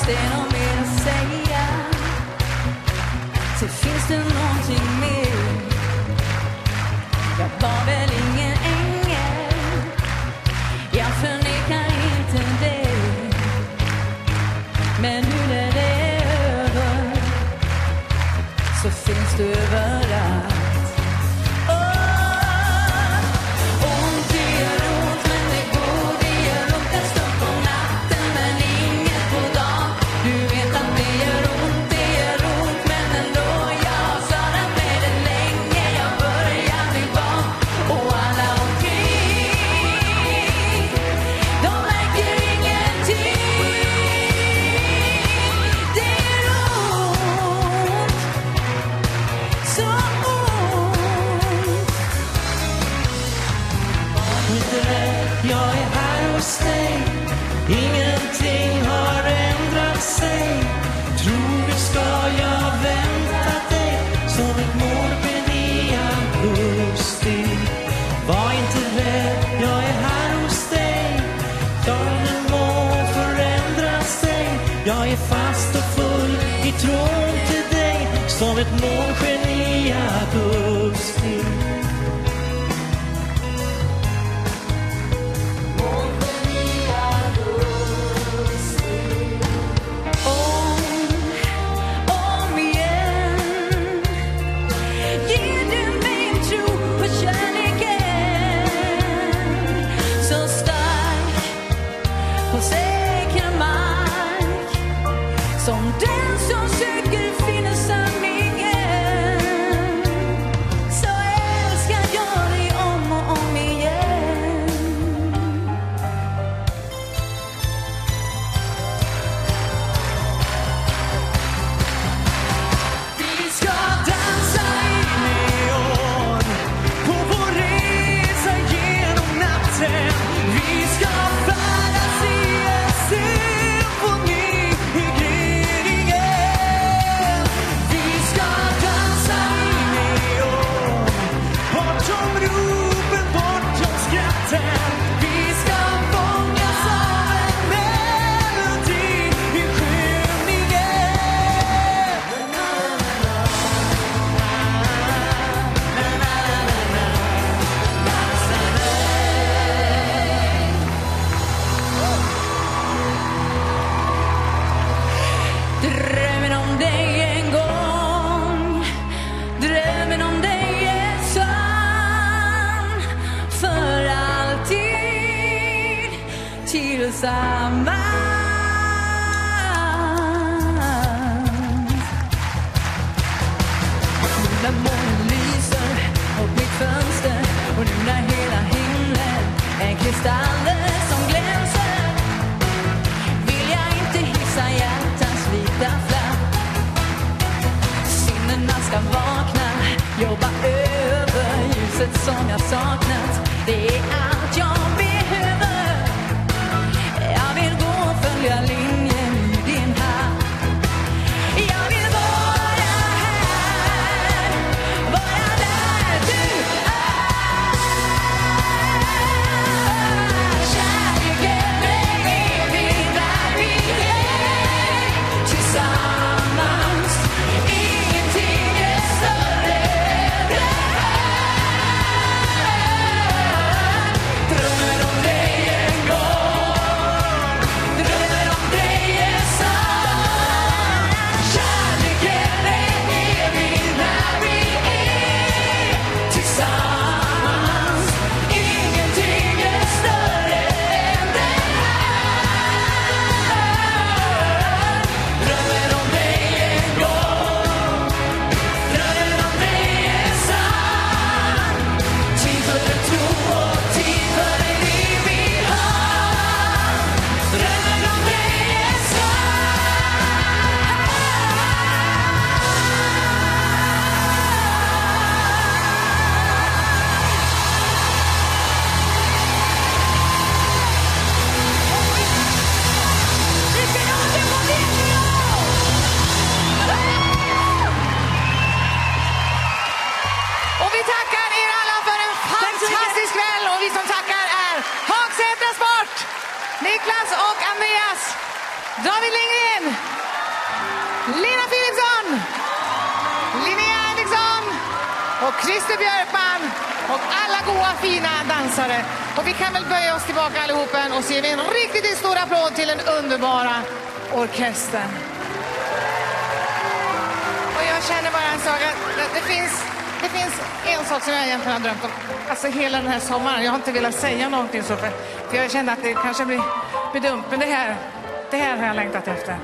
Stay on me to say yeah. se feast and wanting server jag är här hos dig. Dagen må förändra sig. Jag är fast och full i tron till dig. Som ett månsken i augusti. som den som you to sign David Lindgren. Lina Philipsson. Linnea Henriksson. Och Christer Björkman. Och alla goa fina dansare. Och vi kan väl böja oss tillbaka allihopen och se en riktigt stor applåd till den underbara orkestern. Och jag känner bara en sak. att Det, det, finns, det finns en sak som jag egentligen har drömt om. Alltså hela den här sommaren. Jag har inte velat säga någonting så för, för jag kände att det kanske blir, blir dumt. Men det här, det här har jag längtat efter.